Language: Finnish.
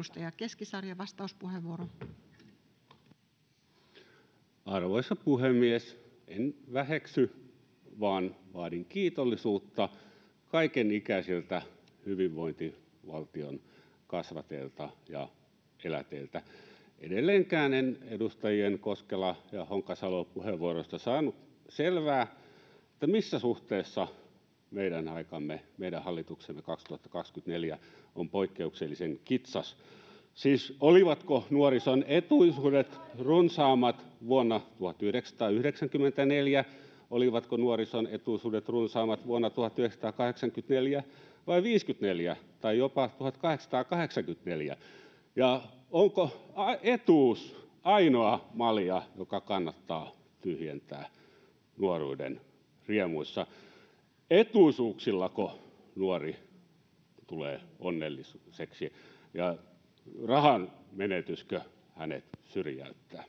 Edustaja Keskisarja, vastauspuheenvuoro. Arvoisa puhemies! En väheksy, vaan vaadin kiitollisuutta kaikenikäisiltä hyvinvointivaltion kasvatteilta ja eläteiltä. Edelleenkään en edustajien Koskela ja Honkasalo puheenvuoroista saanut selvää, missä suhteessa meidän aikamme, meidän hallituksemme 2024 on poikkeuksellisen kitsas. Siis olivatko nuorison etuisuudet runsaammat vuonna 1994, olivatko nuorison etuisuudet runsaammat vuonna 1984 vai 54 tai jopa 1884? Ja onko etuus ainoa malja, joka kannattaa tyhjentää nuoruuden riemuissa? Etuisuuksillako nuori tulee onnelliseksi, ja rahan menetyskö hänet syrjäyttää?